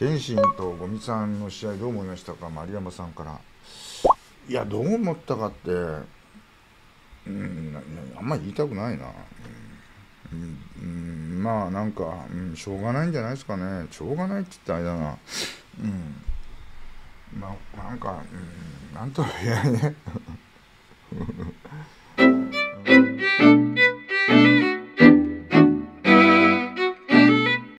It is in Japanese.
天心と五味さんの試合どう思いましたか？丸山さんから。いやどう思ったかってうんあんまり言いたくないな、うんうん、まあなんか、うん、しょうがないんじゃないですかね。しょうがないって言ったらあれだな。うんまあなんか、うん、なんとは言えないね。